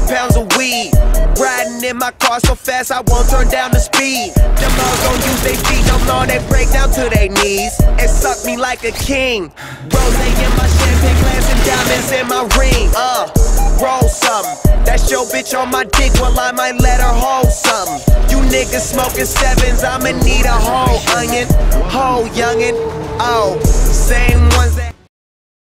thousand pounds of weed. Riding in my car so fast I won't turn down the speed. Them hoes gon' use their feet, no more they break down to their knees and suck me like a king. Rose in my champagne glass and diamonds in my ring. Uh, roll something. That's your bitch on my dick, well I might let her hold something. You niggas smoking sevens, I'ma need a whole onion, whole youngin'. Oh.